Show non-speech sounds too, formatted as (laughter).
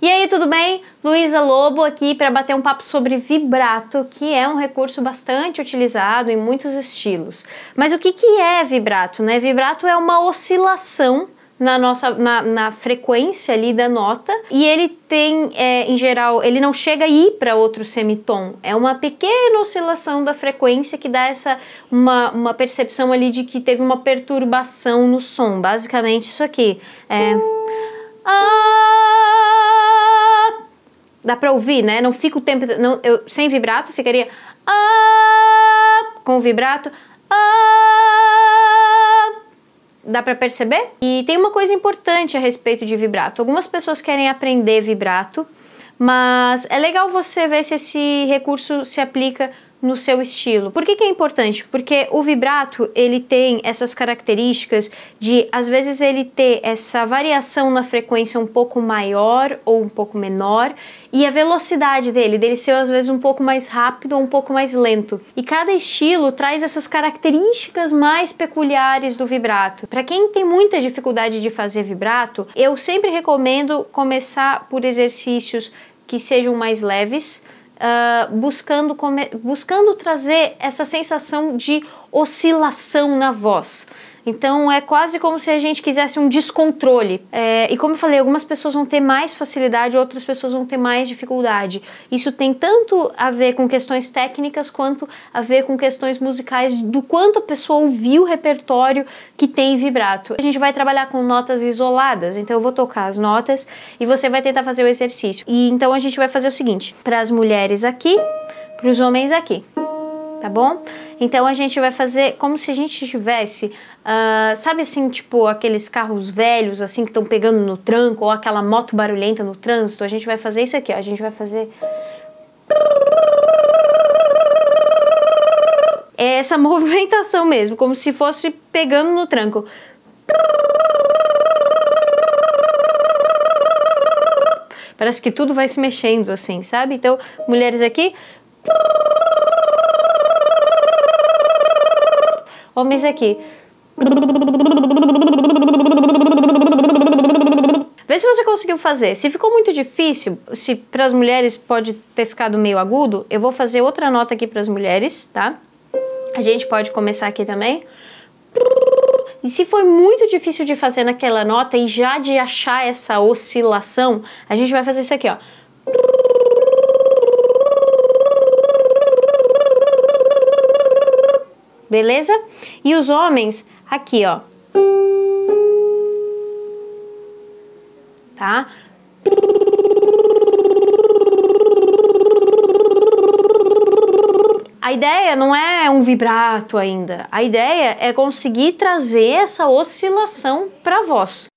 E aí, tudo bem? Luísa Lobo aqui para bater um papo sobre vibrato, que é um recurso bastante utilizado em muitos estilos. Mas o que, que é vibrato? Né? Vibrato é uma oscilação na nossa na, na, frequência ali da nota e ele tem é, em geral ele não chega a ir para outro semitom é uma pequena oscilação da frequência que dá essa uma, uma percepção ali de que teve uma perturbação no som basicamente isso aqui é ah, dá para ouvir né não fica o tempo não eu sem vibrato ficaria ah, com o vibrato ah, Dá para perceber? E tem uma coisa importante a respeito de vibrato. Algumas pessoas querem aprender vibrato, mas é legal você ver se esse recurso se aplica no seu estilo. Por que, que, é importante? Porque o vibrato ele tem essas características de às vezes ele ter essa variação na frequência um pouco maior ou um pouco menor e a velocidade dele, dele ser às vezes um pouco mais rápido ou um pouco mais lento. E cada estilo traz essas características mais peculiares do vibrato. Para quem tem muita dificuldade de fazer vibrato, eu sempre recomendo começar por exercícios que sejam mais leves uh, buscando, buscando trazer essa sensação de oscilação na voz. Então é quase como se a gente quisesse um descontrole. É, e como eu falei, algumas pessoas vão ter mais facilidade, outras pessoas vão ter mais dificuldade. Isso tem tanto a ver com questões técnicas quanto a ver com questões musicais, do quanto a pessoa ouviu o repertório que tem vibrato. A gente vai trabalhar com notas isoladas, então eu vou tocar as notas e você vai tentar fazer o exercício. E então a gente vai fazer o seguinte: para as mulheres aqui, para os homens aqui tá bom? Então a gente vai fazer como se a gente tivesse, uh, sabe assim, tipo aqueles carros velhos assim que estão pegando no tranco ou aquela moto barulhenta no trânsito. A gente vai fazer isso aqui, ó. A gente vai fazer essa (laughs) movimentação mesmo, como se fosse pegando no tranco. Parece que tudo vai se mexendo assim, sabe? Então, mulheres aqui. Homens aqui. Vê se você conseguiu fazer. Se ficou muito difícil, se para as mulheres pode ter ficado meio agudo, eu vou fazer outra nota aqui para as mulheres, tá? A gente pode começar aqui também. E se foi muito difícil de fazer naquela nota e já de achar essa oscilação, a gente vai fazer isso aqui, ó. Beleza? E os homens, aqui, ó. Tá? A ideia não é um vibrato ainda. A ideia é conseguir trazer essa oscilação para voz.